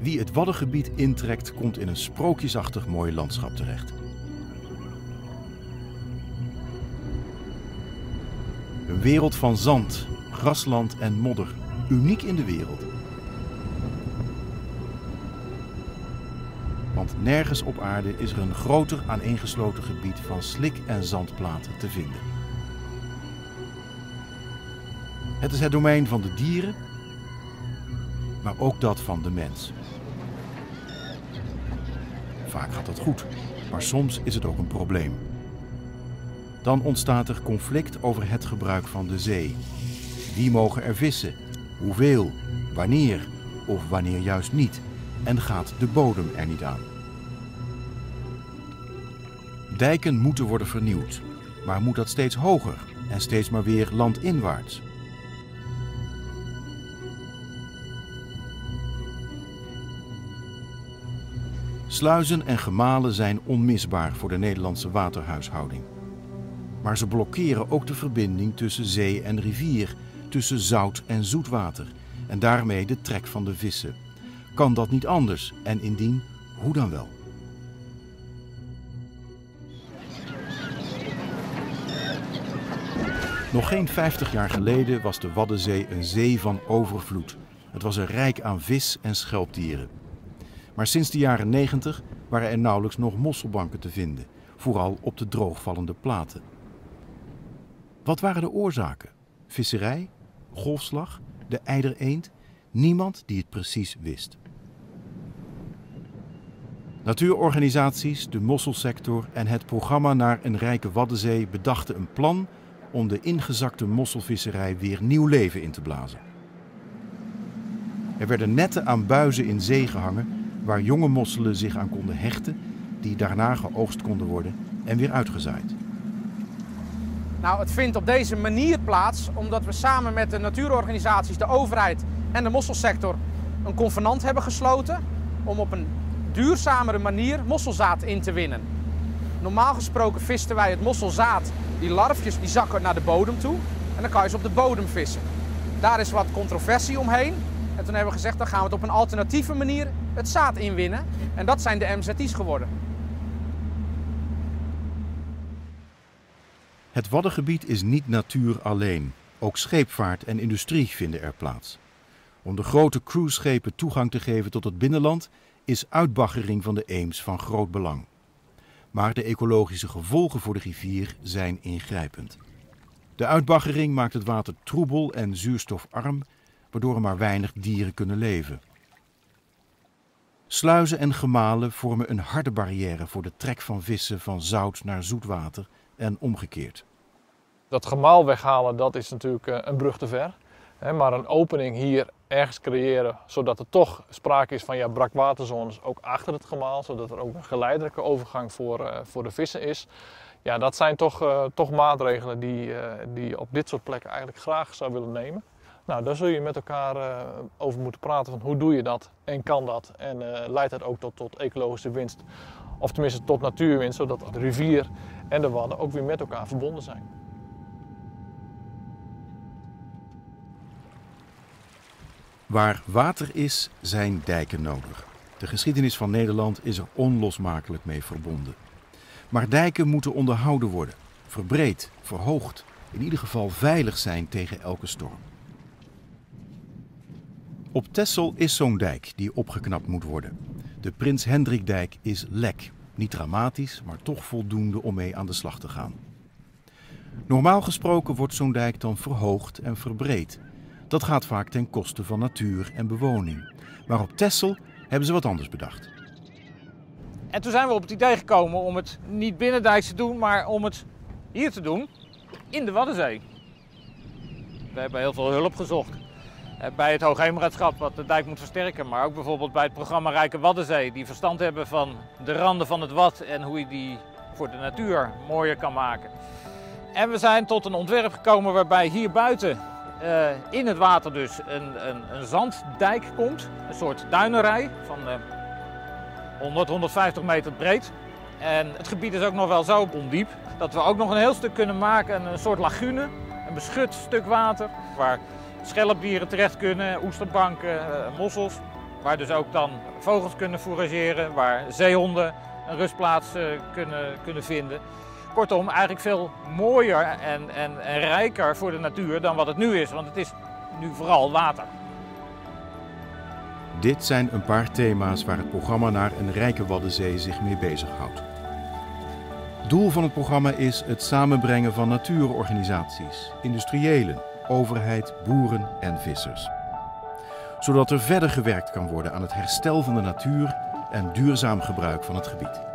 Wie het Waddengebied intrekt, komt in een sprookjesachtig mooi landschap terecht. Een wereld van zand, grasland en modder, uniek in de wereld. Want nergens op aarde is er een groter aaneengesloten gebied van slik- en zandplaten te vinden. Het is het domein van de dieren, maar ook dat van de mens. Vaak gaat dat goed, maar soms is het ook een probleem. Dan ontstaat er conflict over het gebruik van de zee. Wie mogen er vissen? Hoeveel? Wanneer? Of wanneer juist niet? En gaat de bodem er niet aan? Dijken moeten worden vernieuwd, maar moet dat steeds hoger en steeds maar weer landinwaarts? Sluizen en gemalen zijn onmisbaar voor de Nederlandse waterhuishouding. Maar ze blokkeren ook de verbinding tussen zee en rivier, tussen zout en zoetwater en daarmee de trek van de vissen. Kan dat niet anders en indien, hoe dan wel? Nog geen 50 jaar geleden was de Waddenzee een zee van overvloed. Het was er rijk aan vis en schelpdieren. Maar sinds de jaren 90 waren er nauwelijks nog mosselbanken te vinden, vooral op de droogvallende platen. Wat waren de oorzaken? Visserij? Golfslag? De eidereend? Niemand die het precies wist. Natuurorganisaties, de mosselsector en het programma naar een rijke Waddenzee bedachten een plan om de ingezakte mosselvisserij weer nieuw leven in te blazen. Er werden netten aan buizen in zee gehangen waar jonge mosselen zich aan konden hechten, die daarna geoogst konden worden en weer uitgezaaid. Nou, het vindt op deze manier plaats omdat we samen met de natuurorganisaties, de overheid en de mosselsector een convenant hebben gesloten om op een duurzamere manier mosselzaad in te winnen. Normaal gesproken visten wij het mosselzaad, die larfjes die zakken naar de bodem toe en dan kan je ze op de bodem vissen. Daar is wat controversie omheen en toen hebben we gezegd dan gaan we het op een alternatieve manier het zaad inwinnen en dat zijn de MZI's geworden. Het Waddengebied is niet natuur alleen. Ook scheepvaart en industrie vinden er plaats. Om de grote cruiseschepen toegang te geven tot het binnenland is uitbaggering van de Eems van groot belang. Maar de ecologische gevolgen voor de rivier zijn ingrijpend. De uitbaggering maakt het water troebel en zuurstofarm, waardoor er maar weinig dieren kunnen leven. Sluizen en gemalen vormen een harde barrière voor de trek van vissen van zout naar zoetwater en omgekeerd. Dat gemaal weghalen, dat is natuurlijk eh, een brug te ver. Maar een opening hier ergens creëren, zodat er toch sprake is van ja, brakwaterzones ook achter het gemaal, zodat er ook een geleidelijke overgang voor, uh, voor de vissen is. Ja, dat zijn toch, uh, toch maatregelen die, die op dit soort plekken eigenlijk graag zou willen nemen. Nou, daar zul je met elkaar over moeten praten van hoe doe je dat en kan dat en leidt dat ook tot, tot ecologische winst. Of tenminste tot natuurwinst, zodat de rivier en de wadden ook weer met elkaar verbonden zijn. Waar water is, zijn dijken nodig. De geschiedenis van Nederland is er onlosmakelijk mee verbonden. Maar dijken moeten onderhouden worden, verbreed, verhoogd, in ieder geval veilig zijn tegen elke storm. Op Texel is zo'n dijk die opgeknapt moet worden. De Prins Hendrikdijk is lek. Niet dramatisch, maar toch voldoende om mee aan de slag te gaan. Normaal gesproken wordt zo'n dijk dan verhoogd en verbreed. Dat gaat vaak ten koste van natuur en bewoning. Maar op Texel hebben ze wat anders bedacht. En toen zijn we op het idee gekomen om het niet binnendijks te doen, maar om het hier te doen, in de Waddenzee. We hebben heel veel hulp gezocht. Bij het Hoogheemraadschap wat de dijk moet versterken, maar ook bijvoorbeeld bij het programma Rijke Waddenzee, die verstand hebben van de randen van het Wad en hoe je die voor de natuur mooier kan maken. En we zijn tot een ontwerp gekomen waarbij hier buiten uh, in het water dus een, een, een, zanddijk komt. Een soort duinenrij van uh, 100, 150 meter breed. En het gebied is ook nog wel zo ondiep dat we ook nog een heel stuk kunnen maken. Een soort lagune, een beschut stuk water waar schelpdieren terecht kunnen, oesterbanken, uh, mossels. waar dus ook dan vogels kunnen fourageren, waar zeehonden een rustplaats eh, kunnen, kunnen vinden. Kortom, eigenlijk veel mooier en, en, en rijker voor de natuur dan wat het nu is, want het is nu vooral water. Dit zijn een paar thema's waar het programma naar een rijke Waddenzee zich mee bezighoudt. Doel van het programma is het samenbrengen van natuurorganisaties, industriëlen, overheid, boeren en vissers. Zodat er verder gewerkt kan worden aan het herstel van de natuur en duurzaam gebruik van het gebied.